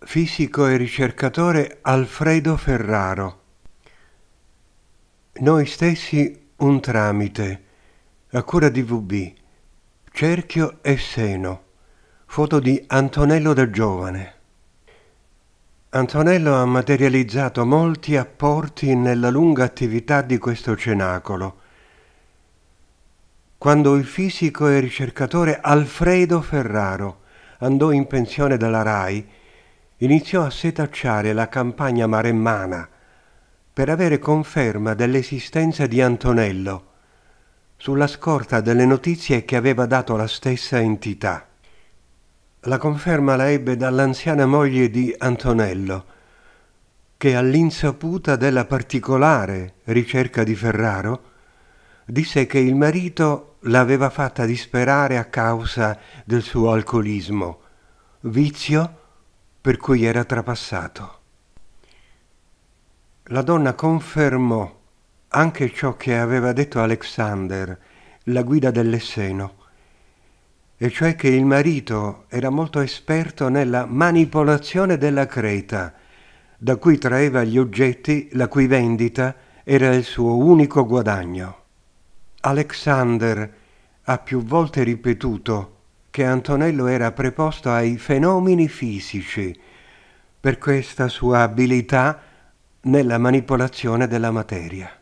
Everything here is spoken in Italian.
Fisico e ricercatore Alfredo Ferraro. Noi stessi un tramite, a cura di VB, cerchio e seno, foto di Antonello da giovane. Antonello ha materializzato molti apporti nella lunga attività di questo cenacolo. Quando il fisico e ricercatore Alfredo Ferraro andò in pensione dalla RAI, iniziò a setacciare la campagna maremmana per avere conferma dell'esistenza di Antonello, sulla scorta delle notizie che aveva dato la stessa entità. La conferma la ebbe dall'anziana moglie di Antonello, che all'insaputa della particolare ricerca di Ferraro, disse che il marito l'aveva fatta disperare a causa del suo alcolismo, vizio per cui era trapassato. La donna confermò anche ciò che aveva detto Alexander, la guida dell'Esseno, e cioè che il marito era molto esperto nella manipolazione della creta, da cui traeva gli oggetti la cui vendita era il suo unico guadagno. Alexander ha più volte ripetuto che Antonello era preposto ai fenomeni fisici per questa sua abilità nella manipolazione della materia.